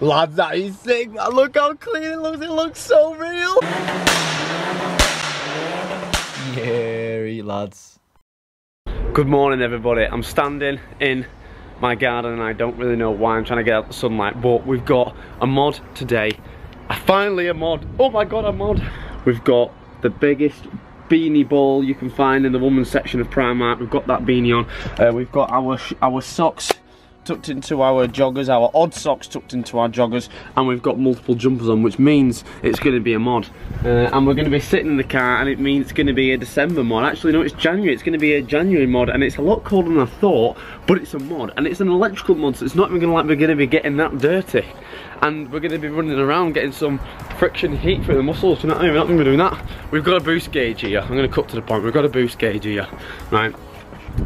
Lads, that is sick. Look how clean it looks. It looks so real. Yeah, lads. Good morning, everybody. I'm standing in my garden and I don't really know why I'm trying to get out the sunlight, but we've got a mod today. Finally a mod. Oh my god, a mod. We've got the biggest beanie ball you can find in the women's section of Primark. We've got that beanie on. Uh, we've got our our socks tucked into our joggers, our odd socks tucked into our joggers, and we've got multiple jumpers on, which means it's going to be a mod. Uh, and we're going to be sitting in the car, and it means it's going to be a December mod. Actually, no, it's January. It's going to be a January mod, and it's a lot colder than I thought, but it's a mod, and it's an electrical mod, so it's not even going to like we're going to be getting that dirty. And we're going to be running around getting some friction heat through the muscles. We're not, going to be doing that. We've got a boost gauge here. I'm going to cut to the point. We've got a boost gauge here, right?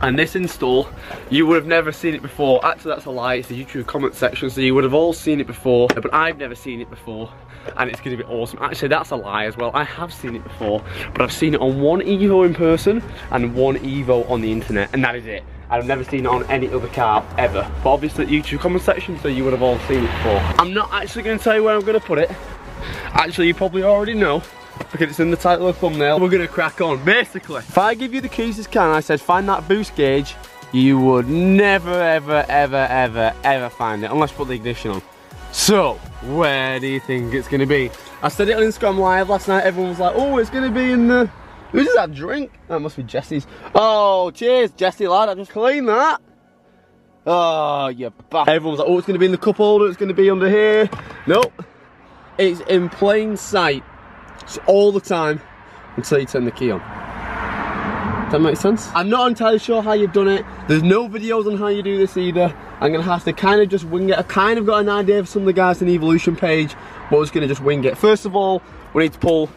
And this install you would have never seen it before. Actually that's a lie. It's the youtube comment section so you would have all seen it before. But i've never seen it before and it's going to be awesome. Actually that's a lie as well. I have seen it before but i've seen it on one evo in person and one evo on the internet and that is it. I've never seen it on any other car ever. But obviously the youtube comment section so you would have all seen it before. I'm not actually going to tell you where i'm going to put it. Actually you probably already know because it's in the title of thumbnail. We're gonna crack on. Basically, if I give you the keys car and I said find that boost gauge, you would never, ever, ever, ever, ever find it unless you put the ignition on. So, where do you think it's gonna be? I said it on Instagram Live last night. Everyone was like, oh, it's gonna be in the... Who's that drink? That must be Jesse's. Oh, cheers, Jesse lad. I just cleaned that. Oh, you bastard. Everyone's like, oh, it's gonna be in the cup holder. It's gonna be under here. Nope. It's in plain sight all the time until you turn the key on. Does that make sense? I'm not entirely sure how you've done it. There's no videos on how you do this either. I'm gonna have to kind of just wing it. I've kind of got an idea of some of the guys in the Evolution page, but we're just gonna just wing it. First of all, we need to pull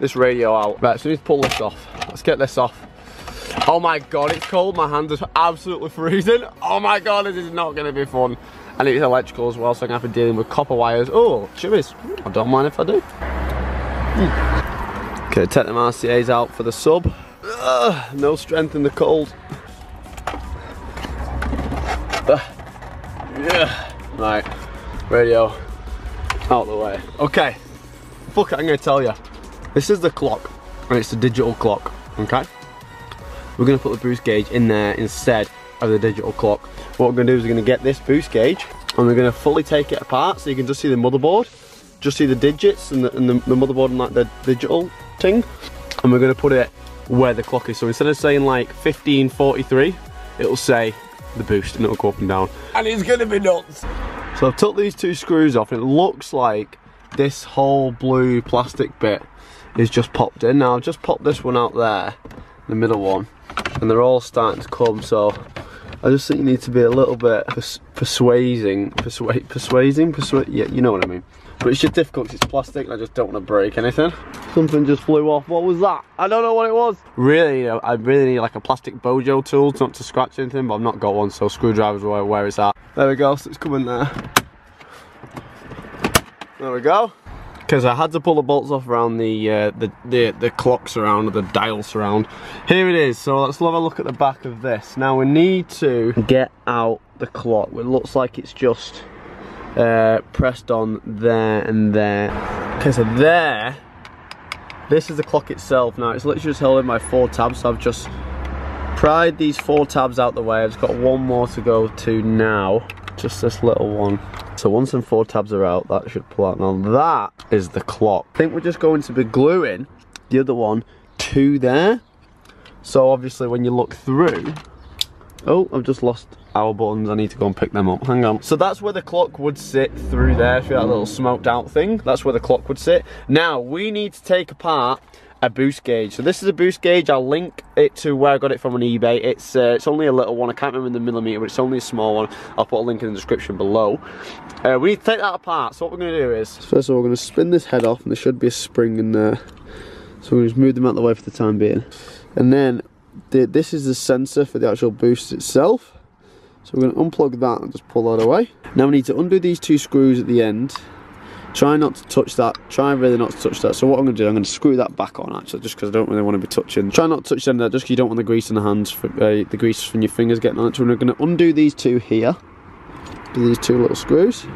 this radio out. Right, so we need to pull this off. Let's get this off. Oh my god, it's cold. My hands are absolutely freezing. Oh my god, this is not gonna be fun. And it's electrical as well, so I'm gonna have to deal with copper wires. Oh, cheers. I don't mind if I do. Okay, take the RCA's out for the sub. Ugh, no strength in the cold. yeah. Right, radio out the way. Okay, fuck it, I'm gonna tell you. This is the clock, and it's a digital clock, okay? We're gonna put the boost gauge in there instead of the digital clock. What we're gonna do is we're gonna get this boost gauge, and we're gonna fully take it apart so you can just see the motherboard just see the digits and the, and the, the motherboard and like the digital thing. And we're gonna put it where the clock is. So instead of saying like 1543, it'll say the boost and it'll go up and down. And it's gonna be nuts. So I've took these two screws off and it looks like this whole blue plastic bit is just popped in. Now I've just popped this one out there, the middle one, and they're all starting to come. So I just think you need to be a little bit pers persuading, persuade, persuading, persuade, yeah, you know what I mean. But it's just difficult because it's plastic and I just don't want to break anything. Something just flew off. What was that? I don't know what it was. Really, you know, I really need like a plastic bojo tool not to scratch anything, but I've not got one, so screwdrivers where, where it's at. There we go, so it's coming there. There we go. Because I had to pull the bolts off around the, uh, the, the, the clocks around, the dials around. Here it is, so let's have a look at the back of this. Now we need to get out the clock. It looks like it's just uh, pressed on there and there. Okay, so there, this is the clock itself. Now it's literally just holding my four tabs, so I've just pried these four tabs out the way. I've got one more to go to now, just this little one. So once them four tabs are out, that should pull out. Now that is the clock. I think we're just going to be gluing the other one to there. So obviously when you look through, oh, I've just lost our buttons. I need to go and pick them up. Hang on. So that's where the clock would sit through there. See that little smoked out thing? That's where the clock would sit. Now, we need to take apart a boost gauge. So this is a boost gauge. I'll link it to where I got it from on eBay. It's uh, it's only a little one. I can't remember the millimeter, but it's only a small one. I'll put a link in the description below. Uh, we need to take that apart. So what we're going to do is, first of all, we're going to spin this head off, and there should be a spring in there. So we'll just move them out of the way for the time being. And then the, this is the sensor for the actual boost itself. So we're going to unplug that and just pull that away. Now we need to undo these two screws at the end. Try not to touch that. Try really not to touch that. So what I'm going to do, I'm going to screw that back on actually, just because I don't really want to be touching. Try not to touch them there, just because you don't want the grease in the hands, for, uh, the grease from your fingers getting on it. So we're going to undo these two here. Do these two little screws.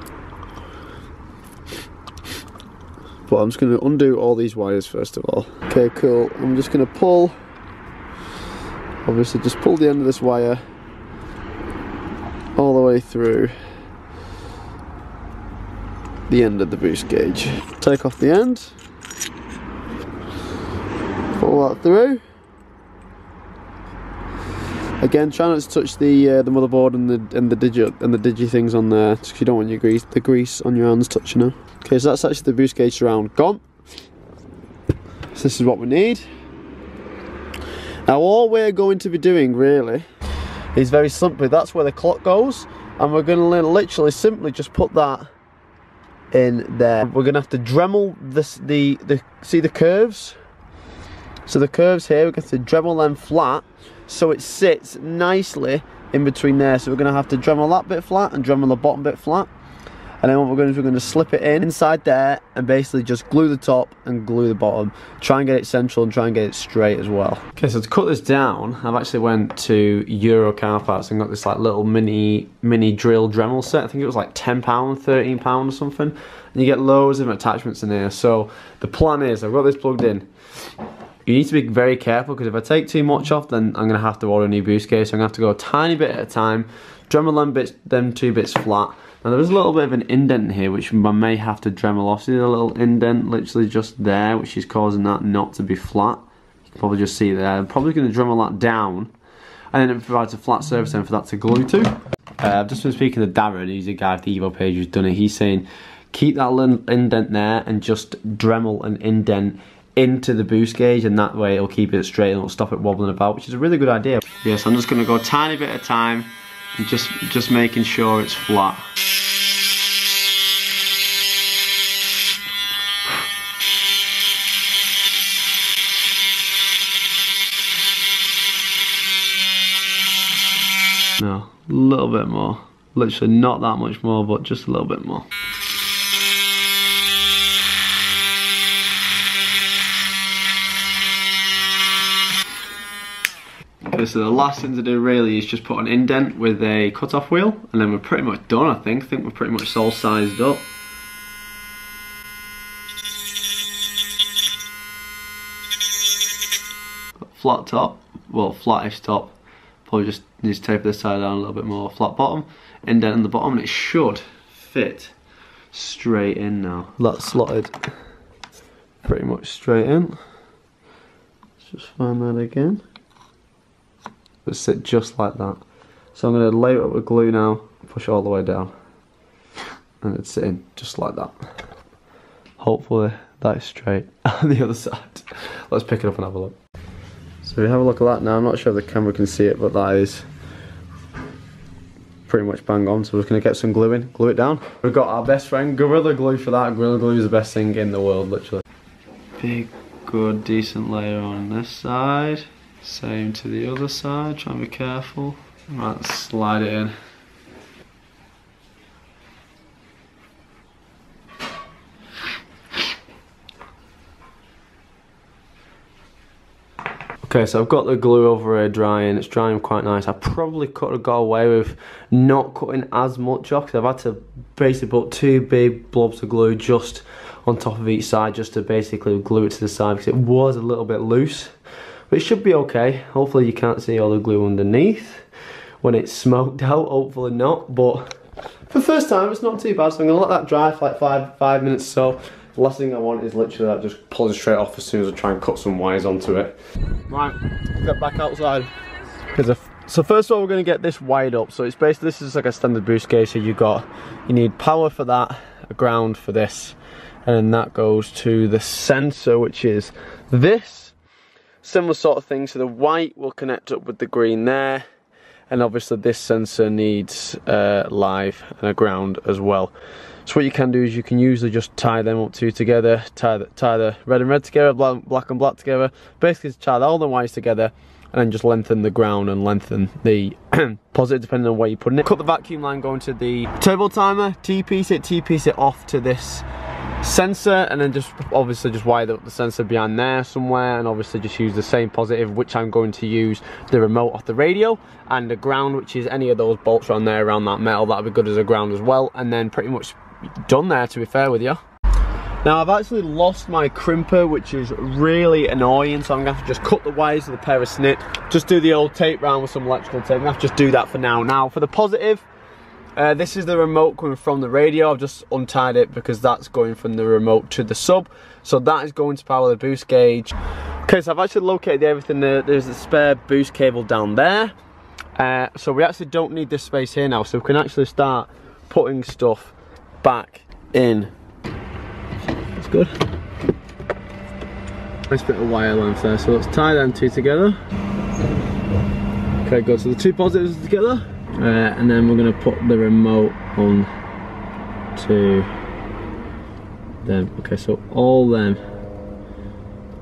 But I'm just going to undo all these wires first of all. Okay, cool. I'm just going to pull, obviously just pull the end of this wire all the way through the end of the boost gauge. Take off the end, pull that through. Again, try not to touch the uh, the motherboard and the and the digi and the digi things on there, because you don't want your grease the grease on your hands touching them. Okay, so that's actually the boost gauge surround gone. So this is what we need. Now all we're going to be doing really is very simply, that's where the clock goes, and we're going to literally simply just put that in there. We're to have to Dremel this the the see the curves. So the curves here, we're going to Dremel them flat so it sits nicely in between there. So we're to have to Dremel that bit flat and Dremel the bottom bit flat. And then what we're going to do is we're going to slip it in inside there and basically just glue the top and glue the bottom. Try and get it central and try and get it straight as well. Okay, so to cut this down, I've actually went to Euro car parts and got this like little mini mini drill Dremel set. I think it was like £10, £13 or something. And you get loads of attachments in here. So the plan is, I've got this plugged in you need to be very careful because if I take too much off then I'm going to have to order a new boost gauge so I'm going to have to go a tiny bit at a time Dremel them, bits, them two bits flat now there is a little bit of an indent here which I may have to Dremel off see the little indent literally just there which is causing that not to be flat? You can probably just see there. I'm probably going to Dremel that down and then it provides a flat surface then for that to glue to. Uh, I've just been speaking to Darren he's a guy at the Evo page who's done it. He's saying keep that little indent there and just Dremel an indent into the boost gauge and that way it'll keep it straight and it'll stop it wobbling about which is a really good idea. Yes, I'm just going to go a tiny bit at a time just, just making sure it's flat. No, a little bit more. Literally not that much more, but just a little bit more. So the last thing to do really is just put an indent with a cut-off wheel and then we're pretty much done I think. I think we're pretty much all sized up. Flat top, well flattish top. Probably just need to taper this side down a little bit more. Flat bottom, indent in the bottom and it should fit straight in now. That's slotted pretty much straight in. Let's just find that again but sit just like that. So I'm going to lay it up with glue now, push all the way down, and it's sitting just like that. Hopefully that is straight on the other side. Let's pick it up and have a look. So we have a look at that now. I'm not sure if the camera can see it, but that is pretty much bang on. So we're going to get some glue in, glue it down. We've got our best friend, Gorilla Glue for that. Gorilla Glue is the best thing in the world, literally. Big, good, decent layer on this side. Same to the other side, try and be careful. Right, slide it in. Okay, so I've got the glue over here drying, it's drying quite nice. I probably could have got away with not cutting as much off because I've had to basically put two big blobs of glue just on top of each side just to basically glue it to the side because it was a little bit loose. But it should be okay. Hopefully you can't see all the glue underneath when it's smoked out. Hopefully not. But for the first time, it's not too bad. So I'm going to let that dry for like five, five minutes so. The last thing I want is literally that just pull it straight off as soon as I try and cut some wires onto it. Right, get back outside. So first of all, we're going to get this wired up. So it's basically, this is like a standard boost gauge. So you got, you need power for that, a ground for this, and then that goes to the sensor, which is this Similar sort of thing, so the white will connect up with the green there, and obviously this sensor needs uh, live and a ground as well. So what you can do is you can usually just tie them up two together, tie the, tie the red and red together, black, and black together, basically tie all the wires together and then just lengthen the ground and lengthen the positive depending on where you're putting it. Cut the vacuum line going to the turbo timer, T-piece it, T-piece it off to this sensor and then just obviously just wire up the sensor behind there somewhere and obviously just use the same positive which I'm going to use the remote off the radio and the ground which is any of those bolts around there around that metal that'll be good as a ground as well and then pretty much done there to be fair with you Now I've actually lost my crimper, which is really annoying, so I'm gonna have to just cut the wires with a pair of snip, just do the old tape round with some electrical tape, I'm gonna have to just do that for now. Now for the positive, uh, this is the remote coming from the radio, I've just untied it because that's going from the remote to the sub, so that is going to power the boost gauge. Okay, so I've actually located everything, there. there's a spare boost cable down there, uh, so we actually don't need this space here now, so we can actually start putting stuff back in that's good. Nice bit of wire length there, so let's tie them two together. Okay, good, so the two positives together. Uh, and then we're going to put the remote on to them. Okay, so all them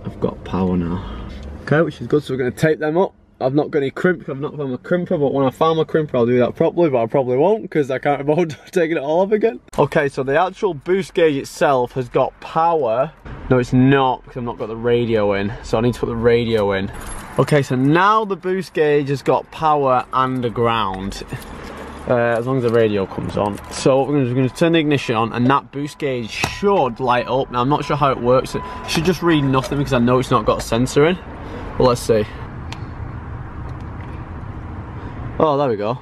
have got power now. Okay, which is good, so we're going to tape them up. I've not got any crimp, I've not found my crimper, but when I find my crimper I'll do that properly, but I probably won't because I can't afford taking it all off again. Okay, so the actual boost gauge itself has got power. No, it's not because I've not got the radio in, so I need to put the radio in. Okay, so now the boost gauge has got power and a ground. Uh, as long as the radio comes on. So we're going to turn the ignition on and that boost gauge should light up. Now I'm not sure how it works. It should just read nothing because I know it's not got a sensor in. But let's see. Oh, there we go.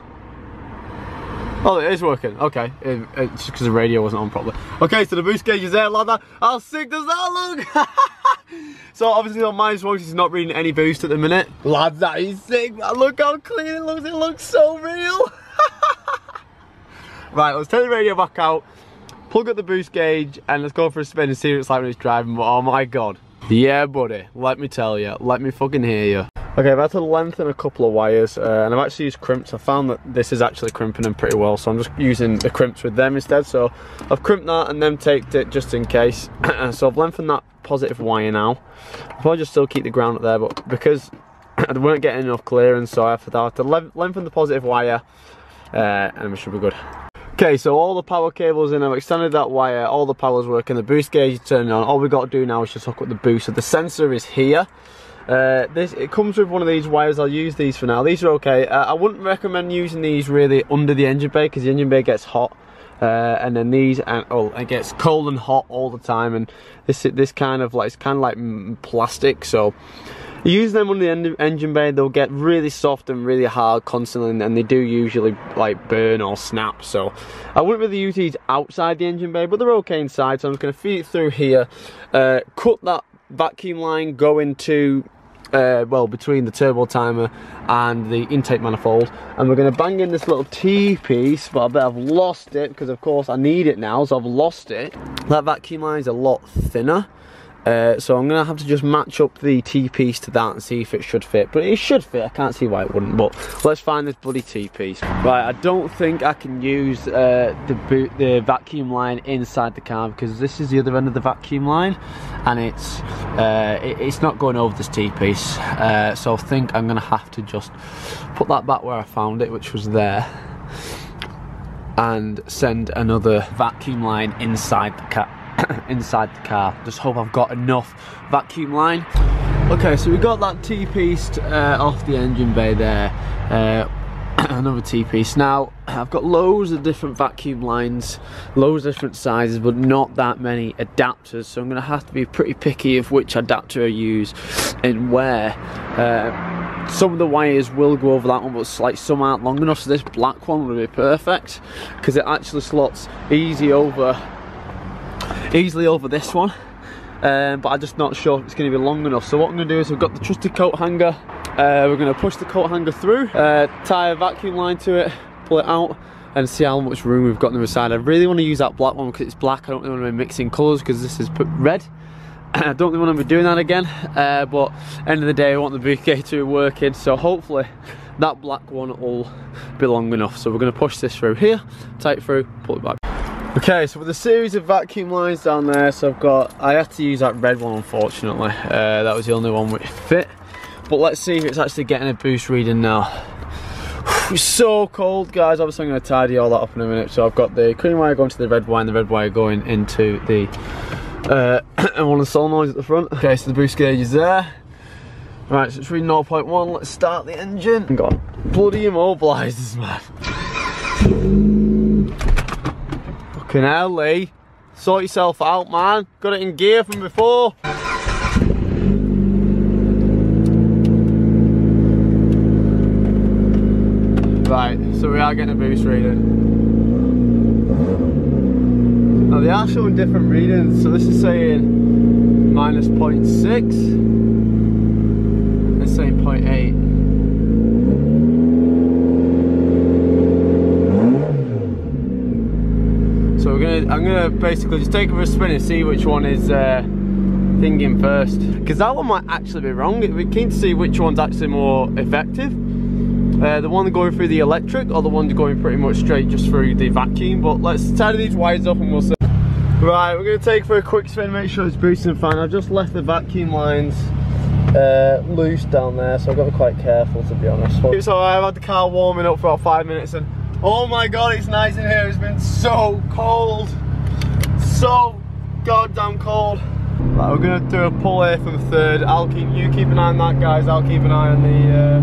Oh, it is working. Okay, it, it's because the radio wasn't on properly. Okay, so the boost gauge is there, that. How sick does that look? so obviously on my Swatch it's not reading any boost at the minute. Lads, that is sick. Look how clean it looks. It looks so real. right, let's turn the radio back out, plug up the boost gauge, and let's go for a spin and see what it's like when it's driving. But oh my god. Yeah, buddy. Let me tell you. Let me fucking hear you. Okay, I've had to lengthen a couple of wires uh, and I've actually used crimps. I found that this is actually crimping them pretty well, so I'm just using the crimps with them instead. So I've crimped that and then taped it just in case. so I've lengthened that positive wire now. I'll probably just still keep the ground up there, but because I weren't getting enough clearance, so I have to lengthen the positive wire uh, and we should be good. Okay, so all the power cables in, I've extended that wire, all the power's working, the boost gauge is turning on. All we've got to do now is just hook up the boost. So the sensor is here. Uh, this It comes with one of these wires, I'll use these for now. These are okay. Uh, I wouldn't recommend using these really under the engine bay because the engine bay gets hot. Uh, and then these and oh it gets cold and hot all the time. And this this kind of like it's kind of like plastic. So use them on the en engine bay they'll get really soft and really hard constantly. And they do usually like burn or snap. So I wouldn't really use these outside the engine bay but they're okay inside. So I'm just going to feed it through here. Uh, cut that vacuum line going to uh, well between the turbo timer and the intake manifold. And we're going to bang in this little T-piece but I bet I've lost it because of course I need it now so I've lost it. That vacuum line is a lot thinner uh, so I'm going to have to just match up the T-piece to that and see if it should fit. But it should fit, I can't see why it wouldn't. But let's find this bloody T-piece. Right, I don't think I can use uh, the, boot, the vacuum line inside the car because this is the other end of the vacuum line and it's uh, it, it's not going over this T-piece. Uh, so I think I'm going to have to just put that back where I found it, which was there and send another vacuum line inside the car inside the car. Just hope I've got enough vacuum line. Okay, so we got that T-piece uh, off the engine bay there. Uh, another T-piece. Now, I've got loads of different vacuum lines, loads of different sizes, but not that many adapters. So I'm going to have to be pretty picky of which adapter I use and where. Uh, some of the wires will go over that one, but like some aren't long enough. So this black one would be perfect because it actually slots easy over easily over this one um, but I'm just not sure it's going to be long enough. So what I'm going to do is we've got the trusted coat hanger uh, we're going to push the coat hanger through uh, tie a vacuum line to it pull it out and see how much room we've got on the other side. I really want to use that black one because it's black. I don't really want to be mixing colours because this is red. I don't really want to be doing that again uh, but end of the day I want the bouquet to be working. So hopefully that black one will be long enough. So we're going to push this through here tie through pull it back Okay, so with a series of vacuum lines down there, so I've got, I had to use that red one unfortunately, uh, that was the only one which fit. But let's see if it's actually getting a boost reading now. It's so cold guys, obviously I'm going to tidy all that up in a minute. So I've got the cream wire going to the red wire and the red wire going into the, uh, and one of the solenoids at the front. Okay, so the boost gauge is there. Right, so it's reading 0.1, let's start the engine. Got bloody immobilizers man. Fucking hell, Lee. Sort yourself out, man. Got it in gear from before. Right, so we are getting a boost reading. Now they are showing different readings, so this is saying minus 0.6. It's saying 0.8. So we're basically just take it for a spin and see which one is uh, thinking first. Because that one might actually be wrong. We're keen to see which one's actually more effective. Uh, the one going through the electric or the one going pretty much straight just through the vacuum. But let's tidy these wires up and we'll see. Right, we're gonna take for a quick spin, make sure it's boosting fine. I've just left the vacuum lines uh, loose down there, so I've got to be quite careful to be honest. So I've had the car warming up for about five minutes and oh my god, it's nice in here. It's been so cold, so goddamn cold. Right, we're gonna do a pull here from third. I'll keep you keep an eye on that, guys. I'll keep an eye on the. Uh,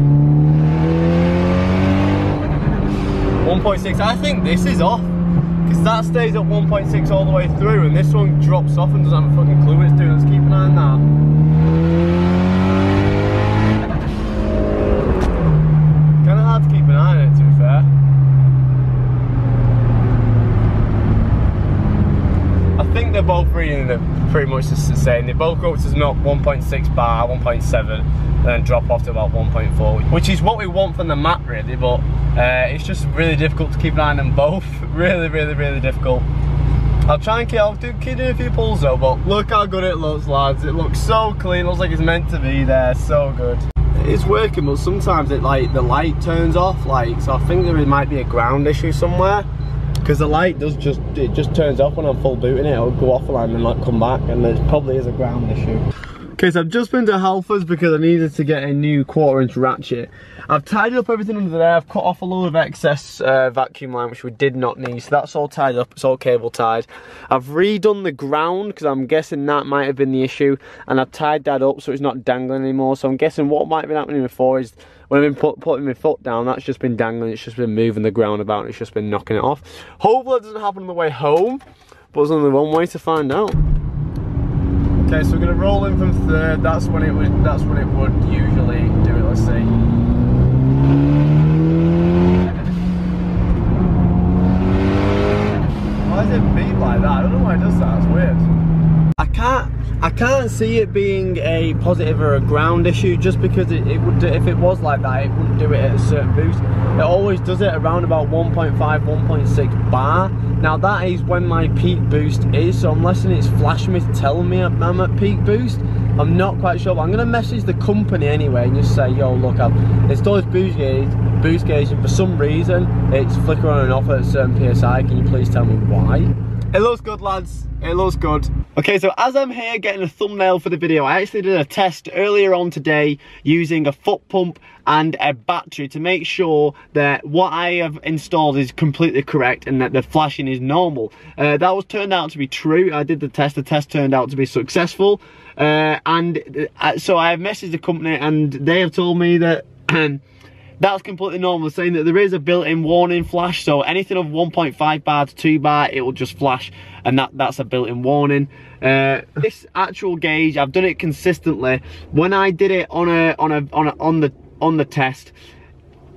1.6. I think this is off because that stays at 1.6 all the way through, and this one drops off and doesn't have a fucking clue what it's doing. Let's keep an eye on that. Kind of hard to keep an eye on it, to be fair. I think they're both reading it pretty much the same. They both go to not 1.6 bar, 1.7, and then drop off to about 1.4, which is what we want from the map really, but uh, it's just really difficult to keep an eye on them both. really, really, really difficult. I'll try and keep, I'll do, doing a few pulls though, but look how good it looks, lads. It looks so clean, looks like it's meant to be there, so good. It's working, but sometimes it like the light turns off, like, so I think there might be a ground issue somewhere because the light does just it just turns off when I'm full booting it. It'll go offline and not come back and there probably is a ground issue. Okay so I've just been to Halfords because I needed to get a new quarter inch ratchet. I've tidied up everything under there. I've cut off a load of excess uh, vacuum line which we did not need so that's all tied up. It's all cable tied. I've redone the ground because I'm guessing that might have been the issue and I've tied that up so it's not dangling anymore. So I'm guessing what might have been happening before is when I've been put, putting my foot down, that's just been dangling, it's just been moving the ground about, it's just been knocking it off. Hopefully it doesn't happen on the way home, but there's only one way to find out. Okay, so we're gonna roll in from third, that's when it would that's when it would usually do it, let's see. Why does it beat like that? I don't know why it does that, it's weird. I can't I can't see it being a positive or a ground issue just because it, it would do, if it was like that it wouldn't do it at a certain boost. It always does it around about 1.5 1.6 bar. Now that is when my peak boost is so unless it's flashing me telling me I'm at peak boost I'm not quite sure but I'm gonna message the company anyway and just say yo look I've installed boost gauge boost gauge and for some reason it's flickering on and off at a certain psi can you please tell me why it looks good lads. It looks good okay so as i'm here getting a thumbnail for the video i actually did a test earlier on today using a foot pump and a battery to make sure that what i have installed is completely correct and that the flashing is normal. Uh, that was turned out to be true. I did the test. The test turned out to be successful. Uh, and uh, so i have messaged the company and they have told me that that's completely normal saying that there is a built-in warning flash so anything of 1.5 bar to 2 bar it will just flash and that that's a built-in warning. Uh, this actual gauge i've done it consistently. When i did it on a on a on a, on the on the test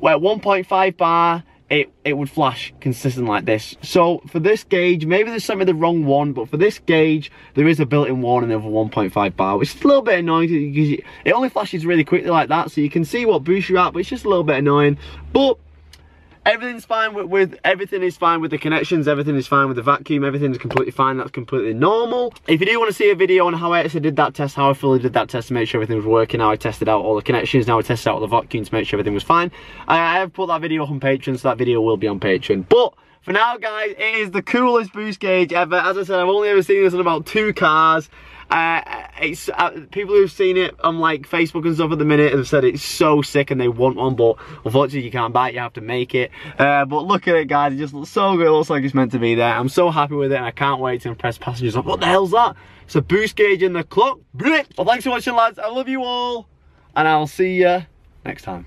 where 1.5 bar it, it would flash consistent like this. So for this gauge, maybe they sent me the wrong one, but for this gauge, there is a built-in warning of a 1.5 bar, which is a little bit annoying because it only flashes really quickly like that, so you can see what boost you're at, but it's just a little bit annoying. But everything's fine with, with, everything is fine with the connections everything is fine with the vacuum everything's completely fine that's completely normal. If you do want to see a video on how i actually did that test how i fully did that test to make sure everything was working how i tested out all the connections now i tested out all the vacuum to make sure everything was fine i, I have put that video up on patreon so that video will be on patreon. But for now guys it is the coolest boost gauge ever. As i said i've only ever seen this on about two cars uh, it's uh, people who've seen it on like Facebook and stuff at the minute have said it's so sick and they want one, but unfortunately you can't buy it. You have to make it. Uh, but look at it, guys. It just looks so good. It looks like it's meant to be there. I'm so happy with it, and I can't wait to impress passengers. Like, what the hell's that? It's a boost gauge in the clock. Well, thanks for watching, lads. I love you all, and I'll see you next time.